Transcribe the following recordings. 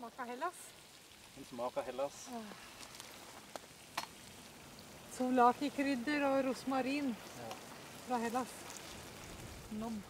smak av Hellas. En smak av Hellas. Souvlaki-krydder og rosmarin Ja. fra Hellas. Nom.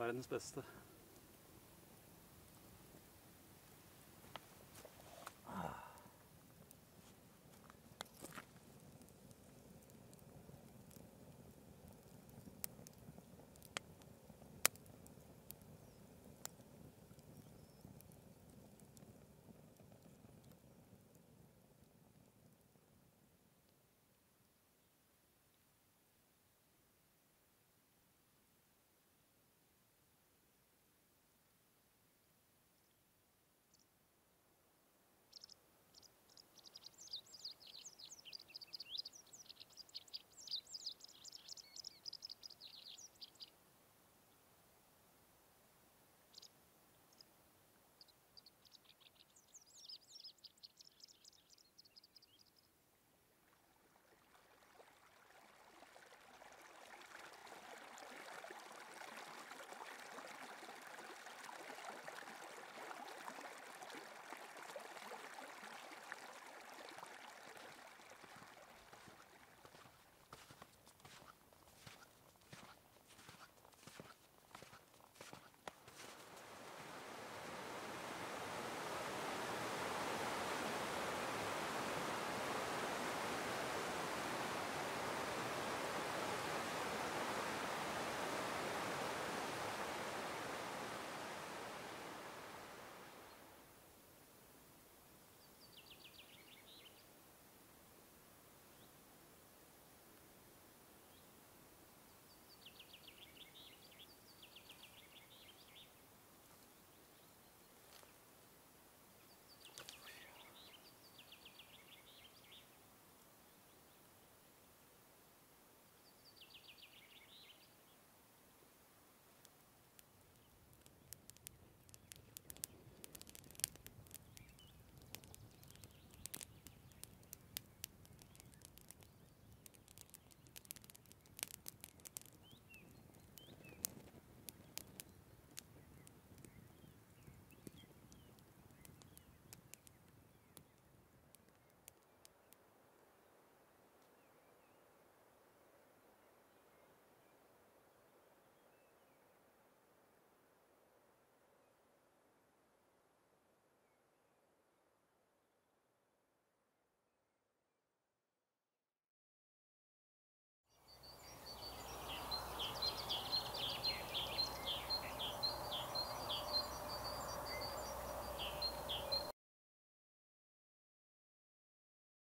Verdens beste.